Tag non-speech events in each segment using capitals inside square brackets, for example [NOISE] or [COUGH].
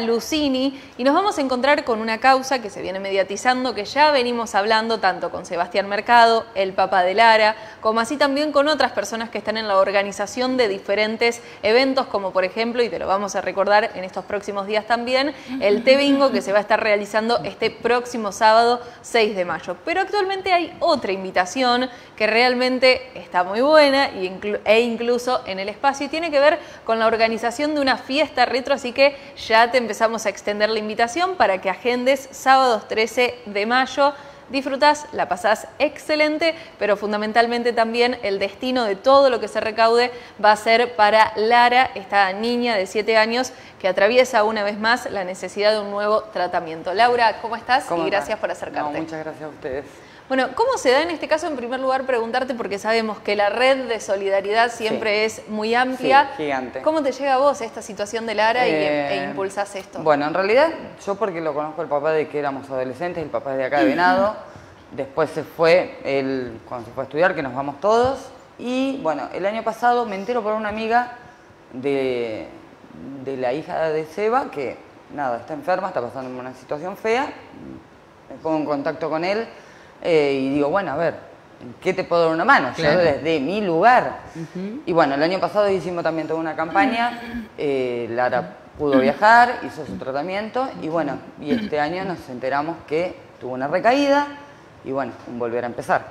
Lucini y nos vamos a encontrar con una causa que se viene mediatizando, que ya venimos hablando tanto con Sebastián Mercado, el Papa de Lara, como así también con otras personas que están en la organización de diferentes eventos, como por ejemplo, y te lo vamos a recordar en estos próximos días también, el Té Bingo que se va a estar realizando este próximo sábado 6 de mayo. Pero actualmente hay otra invitación que realmente está muy buena e incluso en el espacio y tiene que ver con la organización de una fiesta retro, así que ya te empezamos a extender la invitación para que agendes sábados 13 de mayo. Disfrutás, la pasás excelente, pero fundamentalmente también el destino de todo lo que se recaude va a ser para Lara, esta niña de 7 años que atraviesa una vez más la necesidad de un nuevo tratamiento. Laura, ¿cómo estás? y gracias por acercarte. muchas gracias a ustedes. Bueno, ¿cómo se da en este caso, en primer lugar, preguntarte, porque sabemos que la red de solidaridad siempre es muy amplia. gigante. ¿Cómo te llega a vos esta situación de Lara e eh, impulsás esto? Bueno, en realidad, yo porque lo conozco el papá de que éramos adolescentes, el papá es de acá de Venado, [CLEARS THROAT] después se fue, él, cuando se fue a estudiar, que nos vamos todos, y bueno, el año pasado me entero por una amiga de, de la hija de Seba, que nada, está enferma, está pasando una situación fea, me pongo en contacto con él, eh, y digo, bueno, a ver, qué te puedo dar una mano? Yo desde mi lugar. Y bueno, el año pasado hicimos también toda una campaña, eh, Lara pudo viajar, hizo su tratamiento y bueno, y este año nos enteramos que tuvo una recaída y bueno, volver a empezar.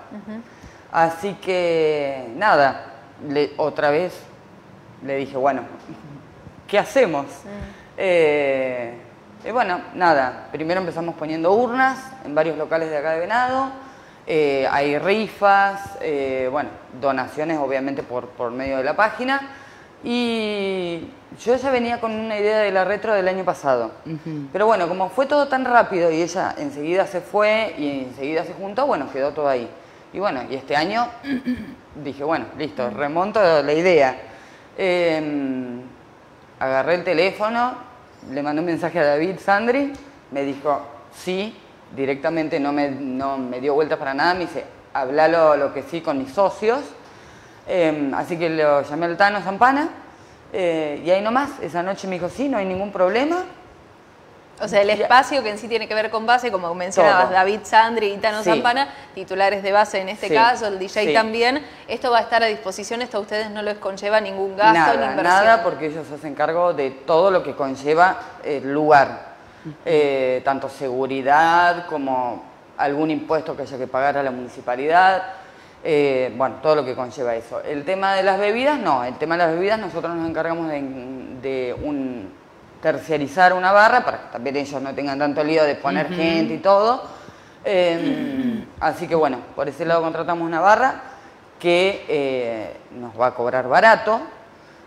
Así que nada, otra vez le dije, bueno, ¿qué hacemos? Eh, y bueno, nada, primero empezamos poniendo urnas en varios locales de acá de Venado, eh, hay rifas, eh, bueno, donaciones obviamente por, por medio de la página. Y yo ya venía con una idea de la retro del año pasado. Pero bueno, como fue todo tan rápido y ella enseguida se fue y enseguida se juntó, bueno, quedó todo ahí. Y bueno, y este año [CLEARS THROAT] dije, bueno, listo, remonto la idea. Em, agarré el teléfono, le mandé un mensaje a David Sandri, me dijo sí, directamente no me, no me dio vueltas para nada, me dice, hablalo lo que sí con mis socios. Em, así que lo llamé al Tano Zampana eh, y ahí nomás, esa noche me dijo, sí, no hay ningún problema. O sea, el espacio que en sí tiene que ver con base, como mencionabas, David Sandri y Tano Zampana, titulares de base en este caso, el DJ también, esto va a estar a disposición, esto a ustedes no les conlleva ningún gasto nada, ni inversión. Nada, porque ellos se hacen cargo de todo lo que conlleva el lugar, eh, tanto seguridad como algún impuesto que haya que pagar a la municipalidad, eh, bueno, todo lo que conlleva eso. El tema de las bebidas, no, el tema de las bebidas nosotros nos encargamos de un terciarizar una barra para que también ellos no tengan tanto lío de poner gente y todo. Em, [CLEARS THROAT] así que bueno, por ese lado contratamos una barra que eh, nos va a cobrar barato.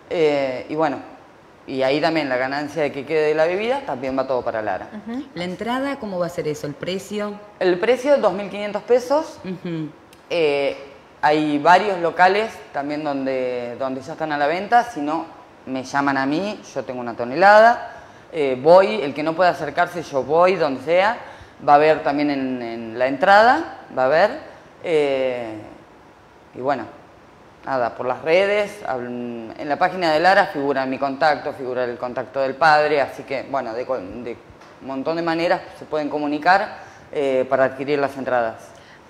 Eh, y bueno, y ahí también la ganancia de que quede de la bebida también va todo para Lara. ¿La entrada cómo va a ser eso? ¿El precio? El precio, 2.500 pesos. Eh, hay varios locales también donde, donde ya están a la venta, si no me llaman a mí, yo tengo una tonelada, eh, voy, el que no pueda acercarse, yo voy donde sea, va a haber también en, la entrada, va a haber, eh, y bueno, nada, por las redes, en la página de Lara figura mi contacto, figura el contacto del padre, así que bueno, de, un montón de maneras se pueden comunicar eh, para adquirir las entradas.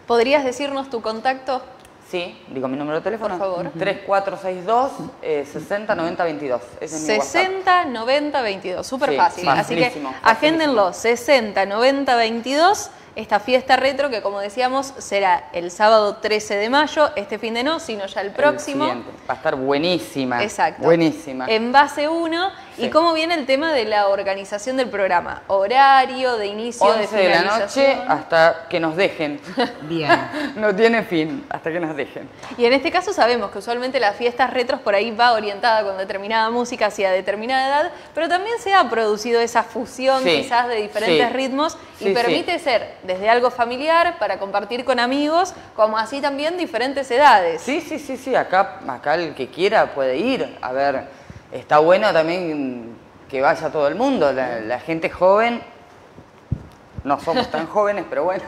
¿Podrías decirnos tu contacto? Sí, digo mi número de teléfono. Por favor. 3462 eh, 60 90 22. Ese es 60 90 22. Súper fácil. Así que agéndenlo. 60 90 22 esta fiesta retro que como decíamos será el sábado 13 de mayo, este fin de no, sino ya el próximo. Va a estar buenísima. Exacto. Buenísima. En base 1. ¿Y cómo viene el tema de la organización del programa? Horario, de inicio, de de la noche hasta que nos dejen. [LAUGHS] Bien. [LAUGHS] no tiene fin, hasta que nos dejen. Y en este caso sabemos que usualmente las fiestas retros por ahí va orientada con determinada música hacia determinada edad, pero también se ha producido esa fusión quizás de diferentes ritmos y permite ser desde algo familiar para compartir con amigos, como así también diferentes edades. Sí, sí, sí, sí, acá, acá el que quiera puede ir. A ver, está bueno también que vaya todo el mundo, la, gente joven, no somos tan [LAUGHS] jóvenes, pero bueno,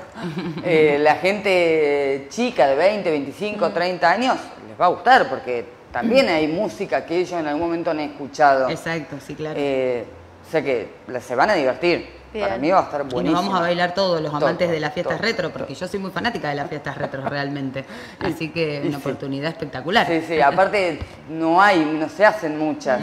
eh, la gente chica de 20, 25, 30 años les va a gustar porque también hay música que ellos en algún momento han escuchado. Exacto, sí, claro. Eh, O sea que se van a divertir. Bien. Para mí va a estar Y nos buenísimo. vamos a bailar todos los Todo, amantes de las fiestas todo, retro, porque yo soy muy fanática de las fiestas retro [LAUGHS] realmente. Así que una sí. oportunidad espectacular. Sí, sí, aparte no hay, no se hacen muchas.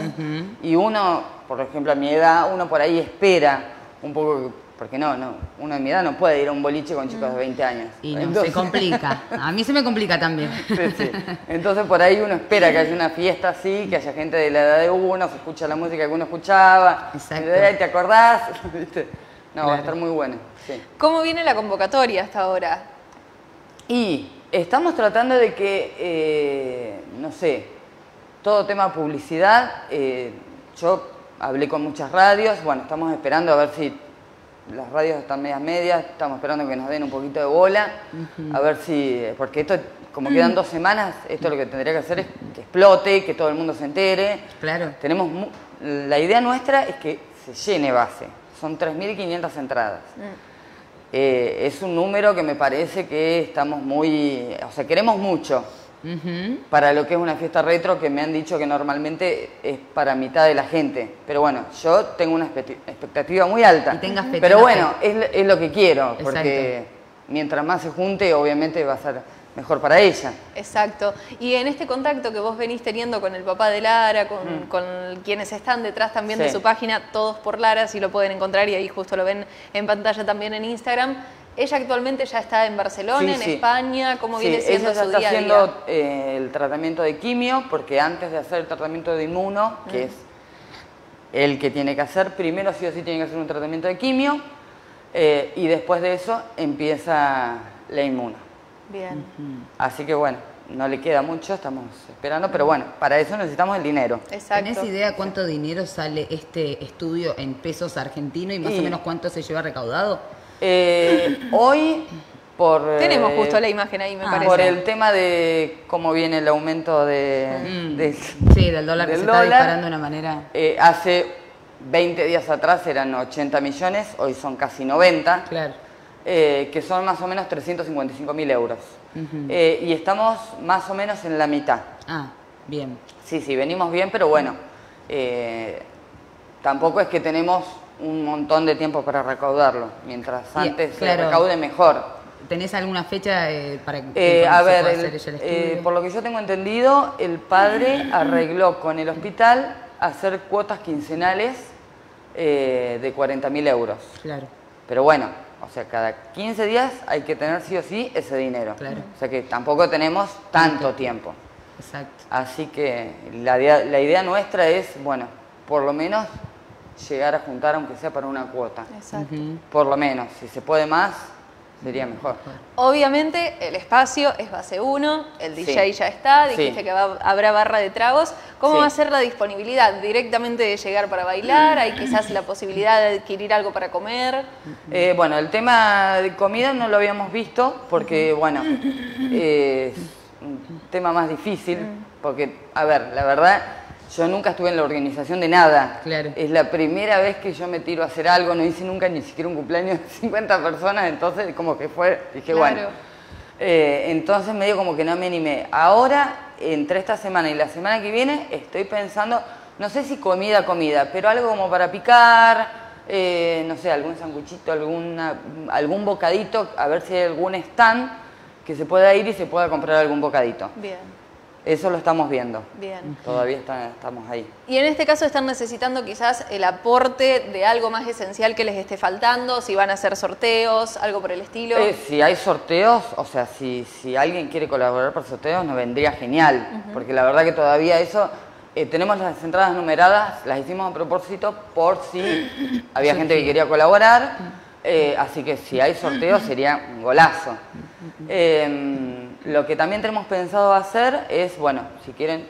Y uno, por ejemplo, a mi edad, uno por ahí espera un poco, porque no, no, uno de mi edad no puede ir a un boliche con chicos de 20 años. Y no, Entonces- se complica. A mí se me complica también. [LAUGHS] Sí, sí. Entonces por ahí uno espera que haya una fiesta así, que haya gente de la edad de uno, se escucha la música que uno escuchaba. Exacto. y ¿Te acordás? [LAUGHS] ¿Viste? No, va a estar muy bueno. Sí. ¿Cómo viene la convocatoria hasta ahora? Y estamos tratando de que, eh, no sé, todo tema publicidad, eh, yo hablé con muchas radios, bueno, estamos esperando a ver si las radios están medias medias, estamos esperando que nos den un poquito de bola, a ver si, porque esto, como quedan dos semanas, esto lo que tendría que hacer es que explote, que todo el mundo se entere. Claro. Tenemos, mu- la idea nuestra es que se llene base, son 3.500 entradas. Eh, es un número que me parece que estamos muy, o sea, queremos mucho Para lo que es una fiesta retro que me han dicho que normalmente es para mitad de la gente. Pero bueno, yo tengo una expectativa muy alta. Y tengas fe, Pero bueno, es, lo- es lo que quiero, Exacto. porque mientras más se junte, obviamente va a ser mejor para ella. Exacto. Y en este contacto que vos venís teniendo con el papá de Lara, con, Mm. con quienes están detrás también de su página, todos por Lara, si lo pueden encontrar y ahí justo lo ven en pantalla también en Instagram. Ella actualmente ya está en Barcelona, Sí, en sí. España, ¿cómo Sí, viene siendo ella ya su está día a día? haciendo eh, el tratamiento de quimio, porque antes de hacer el tratamiento de inmuno, Mm. que es el que tiene que hacer, primero sí o sí tiene que hacer un tratamiento de quimio, eh, y después de eso empieza la inmuno. Bien. Así que bueno, no le queda mucho, estamos esperando, pero bueno, para eso necesitamos el dinero. Exacto. ¿Tenés idea cuánto dinero sale este estudio en pesos argentinos y más Y- o menos cuánto se lleva recaudado? Eh, hoy, por... Tenemos eh, justo la imagen ahí, me ah, parece. Por el tema de cómo viene el aumento de, Mm. de- Sí, del dólar que del se está dólar, disparando de una manera. eh, hace 20 días atrás eran 80 millones, hoy son casi 90, Claro. eh, que son más o menos 355 mil euros. Y estamos más o menos en la mitad. Ah, bien. Sí, sí, venimos bien, pero bueno, tampoco es que tenemos un montón de tiempo para recaudarlo. Mientras Y, antes se recaude mejor. ¿Tenés alguna fecha eh, para que Eh, a ver, pueda el- hacer ella el eh, por lo que yo tengo entendido, el padre arregló con el hospital hacer cuotas quincenales eh, de 40 mil euros. Claro. Pero bueno, o sea, cada 15 días hay que tener sí o sí ese dinero. Claro. O sea que tampoco tenemos tanto tiempo. Exacto. Así que la, la idea nuestra es, bueno, por lo menos llegar a juntar aunque sea para una cuota. Exacto. Por lo menos, si se puede más, sería mejor. Obviamente el espacio es base 1, el DJ Sí. ya está, Sí. dijiste que va- habrá barra de tragos. ¿Cómo Sí. va a ser la disponibilidad? ¿Directamente de llegar para bailar? ¿Hay quizás la posibilidad de adquirir algo para comer? Eh, bueno, el tema de comida no lo habíamos visto porque, bueno, eh, [LAUGHS] es un tema más difícil porque, a ver, la verdad, yo nunca estuve en la organización de nada. Claro. Es la primera vez que yo me tiro a hacer algo, no hice nunca ni siquiera un cumpleaños de 50 personas, entonces como que fue, dije, Claro. bueno. Eh, entonces medio como que no me animé. Ahora, entre esta semana y la semana que viene, estoy pensando, no sé si comida, comida, pero algo como para picar, eh, no sé, algún sanguchito, alguna, algún bocadito, a ver si hay algún stand que se pueda ir y se pueda comprar algún bocadito. Bien, Eso lo estamos viendo. bien. Todavía está- estamos ahí. Y en este caso están necesitando quizás el aporte de algo más esencial que les esté faltando, si van a hacer sorteos, algo por el estilo. Eh, si hay sorteos, o sea, si, si alguien quiere colaborar por sorteos, nos vendría genial, porque la verdad que todavía eso, eh, tenemos las entradas numeradas, las hicimos a propósito por si [COUGHS] había gente que quería colaborar, eh, así que si hay sorteos [COUGHS] sería un golazo. Lo que también tenemos pensado hacer es, bueno, si quieren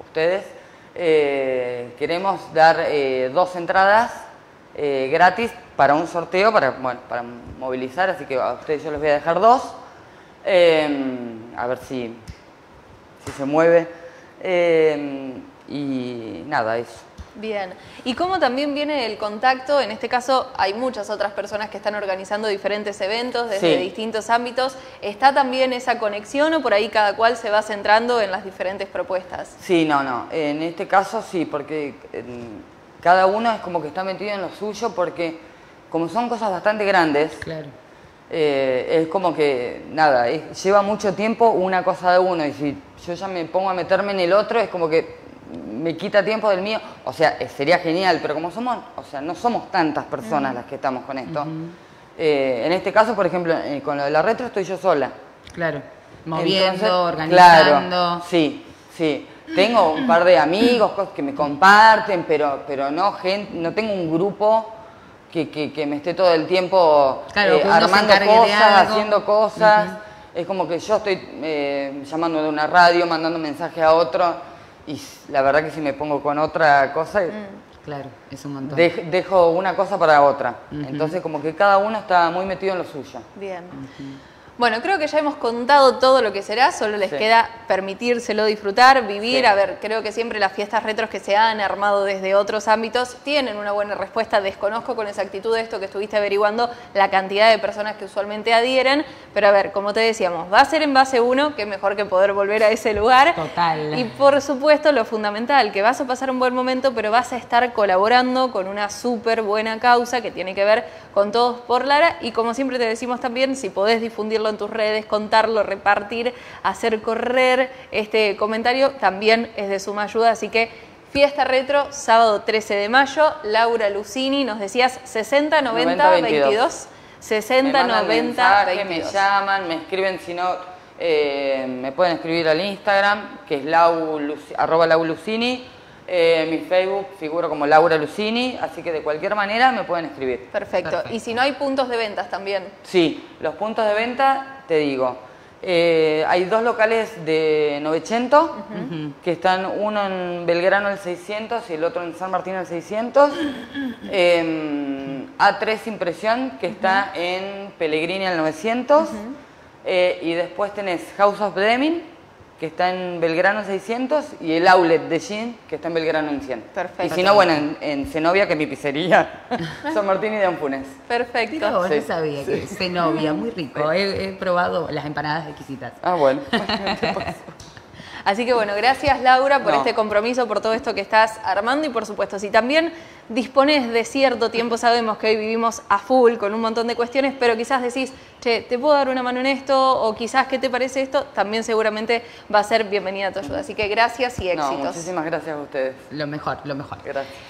ustedes, eh, queremos dar eh, dos entradas eh, gratis para un sorteo, para, bueno, para movilizar, así que a ustedes yo les voy a dejar dos, eh, a ver si, si se mueve. Eh, y nada, eso. Bien. ¿Y cómo también viene el contacto? En este caso hay muchas otras personas que están organizando diferentes eventos desde Sí. distintos ámbitos. ¿Está también esa conexión o por ahí cada cual se va centrando en las diferentes propuestas? Sí, no, no. En este caso sí, porque en- cada uno es como que está metido en lo suyo porque como son cosas bastante grandes, Claro. eh, es como que, nada, es- lleva mucho tiempo una cosa de uno y si yo ya me pongo a meterme en el otro es como que me quita tiempo del mío. O sea, eh, sería genial, pero como somos, o sea, no somos tantas personas las que estamos con esto. Eh, en este caso, por ejemplo, eh, con lo de la retro estoy yo sola. Claro. Moviendo, Entonces, organizando. Claro, sí, sí. Tengo un par de amigos que me comparten, pero, pero no, gente, no tengo un grupo que, que- que me esté todo el tiempo Claro, eh, armando cosas, haciendo cosas. Es como que yo estoy eh, llamando de una radio, mandando mensaje a otro, y la verdad que si me pongo con otra cosa, Claro, es un montón. dej- dejo una cosa para otra. Entonces como que cada uno está muy metido en lo suyo. Bien. Bueno, creo que ya hemos contado todo lo que será, solo les Sí. queda permitírselo disfrutar, vivir. Sí. A ver, creo que siempre las fiestas retros que se han armado desde otros ámbitos tienen una buena respuesta. Desconozco con exactitud esto que estuviste averiguando, la cantidad de personas que usualmente adhieren, pero a ver, como te decíamos, va a ser en base uno, que mejor que poder volver a ese lugar. Total. Y por supuesto lo fundamental, que vas a pasar un buen momento, pero vas a estar colaborando con una súper buena causa que tiene que ver con Todos por Lara. Y como siempre te decimos también, si podés en tus redes, contarlo, repartir, hacer correr este comentario, también es de suma ayuda. Así que fiesta retro, sábado 13 de mayo, Laura Lucini, nos decías 60, 90, 22. 22. 60, me mandan 90, mensaje, 22. me llaman, me escriben, si no, eh, me pueden escribir al Instagram, que es lau, Luci- arroba laulucini. Eh, mi Facebook figuro como Laura Lucini, así que de cualquier manera me pueden escribir. Perfecto. Perfecto. Y si no hay puntos de ventas también. Sí, los puntos de venta, te digo, eh, hay dos locales de 900, que están uno en Belgrano el 600 y el otro en San Martín el 600. Eh, A3 Impresión, que está en Pellegrini el 900. Eh, y después tenés House of Deming, que está en Belgrano 600, y el Outlet de Jean, que está en Belgrano en 100. Perfecto. Y si no, bueno, en, en Zenobia, que es mi pizzería, [LAUGHS] San Martín y de Anfunes. Perfecto. Mira vos, Sí. no sabía que Zenobia, muy rico. He, he probado las empanadas exquisitas. Ah, bueno. [LAUGHS] Así que bueno, gracias Laura por No. este compromiso, por todo esto que estás armando y por supuesto, si también dispones de cierto tiempo, sabemos que hoy vivimos a full con un montón de cuestiones, pero quizás decís, che, ¿te puedo dar una mano en esto? O quizás, ¿qué te parece esto? También seguramente va a ser bienvenida tu ayuda. Así que gracias y No, éxitos. muchísimas gracias a ustedes. Lo mejor, lo mejor. Gracias.